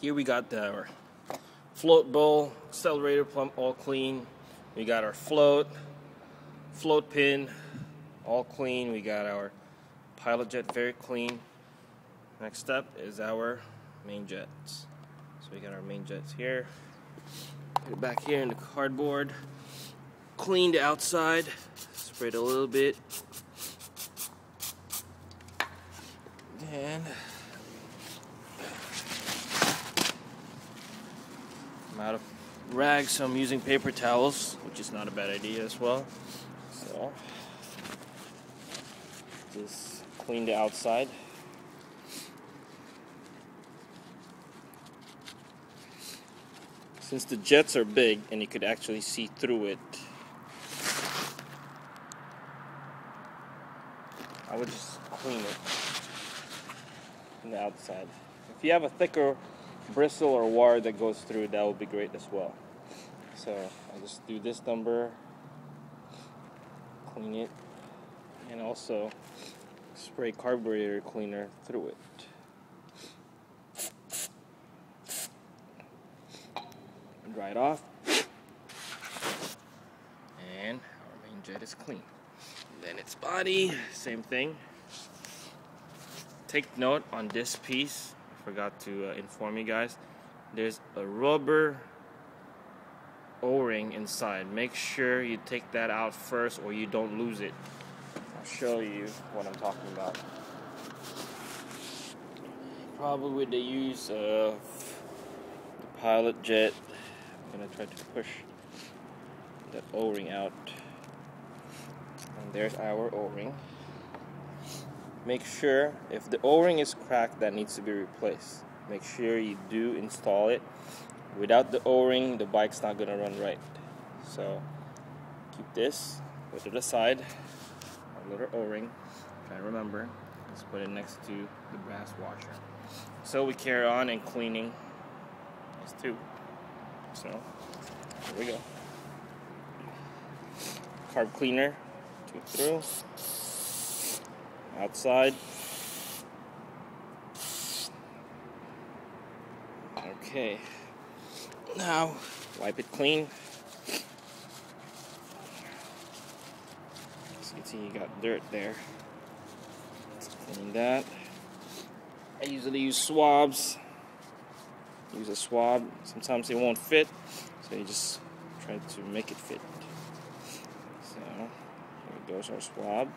Here we got our float bowl, accelerator pump all clean. We got our float, float pin all clean. We got our pilot jet very clean. Next up is our main jets. So we got our main jets here. Put it back here in the cardboard. Cleaned outside. Sprayed a little bit. And Out of rags, so I'm using paper towels, which is not a bad idea as well. So just clean the outside. Since the jets are big and you could actually see through it, I would just clean it from the outside. If you have a thicker bristle or wire that goes through, that would be great as well. So I'll just do this number, clean it, and also spray carburetor cleaner through it. Dry it off. And our main jet is clean. then its body, same thing. Take note on this piece. Forgot to uh, inform you guys. There's a rubber o-ring inside. Make sure you take that out first or you don't lose it. I'll show you what I'm talking about. Probably with the use of the pilot jet, I'm gonna try to push that o-ring out. And there's our o-ring. Make sure if the o-ring is cracked, that needs to be replaced. Make sure you do install it. Without the o-ring the bike's not gonna run right. So keep this put it aside our little o-ring try to remember. Let's put it next to the brass washer. So we carry on and cleaning. These two. So here we go. Carb cleaner two through outside okay now, wipe it clean. As you can see, you got dirt there. Let's clean that. I usually use swabs. Use a swab. Sometimes it won't fit, so you just try to make it fit. So, here goes our swab.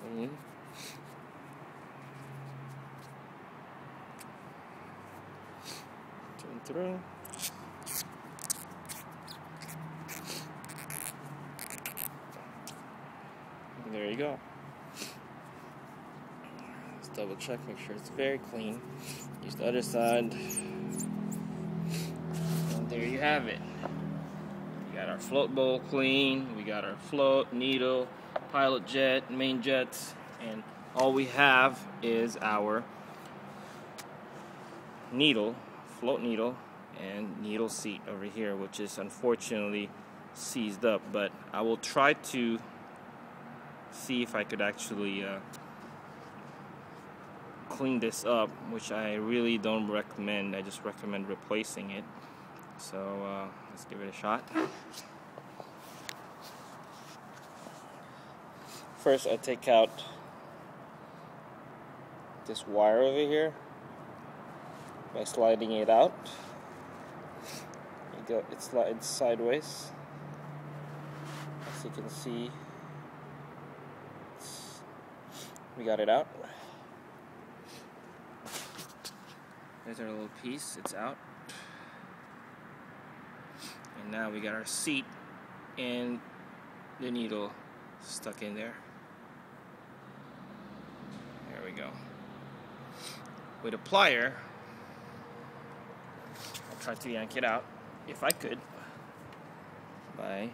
Clean. Through. there you go. Let's double check, make sure it's very clean. Use the other side. And there you have it. We got our float bowl clean, we got our float, needle, pilot jet, main jets, and all we have is our needle float needle and needle seat over here which is unfortunately seized up but I will try to see if I could actually uh, clean this up which I really don't recommend. I just recommend replacing it. So uh, let's give it a shot. First I take out this wire over here by sliding it out. You go, it slides sideways. As you can see, we got it out. There's our little piece, it's out. And now we got our seat and the needle stuck in there. There we go. With a plier, try to yank it out if I could by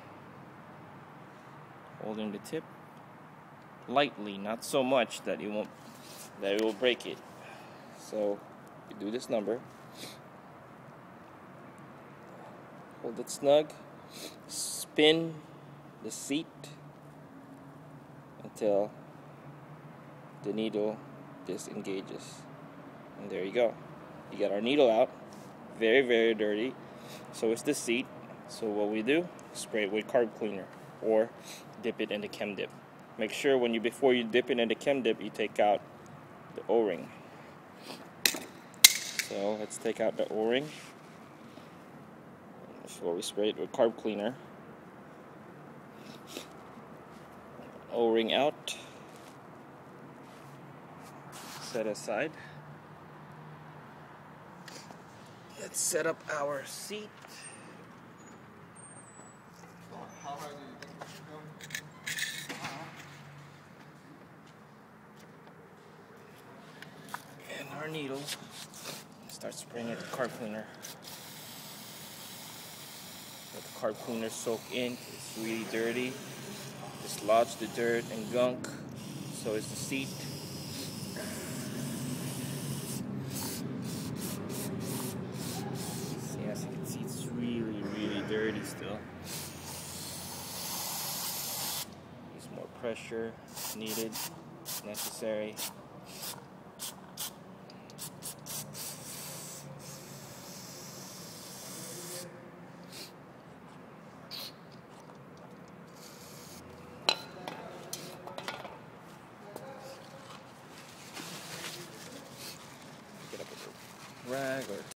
holding the tip lightly, not so much that it won't that it will break it. So you do this number. Hold it snug. Spin the seat until the needle disengages. And there you go. You get our needle out. Very, very dirty. So it's the seat. So what we do, spray it with carb cleaner or dip it in the chem dip. Make sure when you before you dip it in the chem dip, you take out the O-ring. So let's take out the O-ring. Before we spray it with carb cleaner. O-ring out. Set aside. Let's set up our seat. And our needle. Start spraying it with carb cleaner. Let the carb cleaner soak in. It's really dirty. Dislodge the dirt and gunk. So is the seat. See, as you can see, it's really, really dirty still. Needs more pressure needed, necessary. Get up a rag or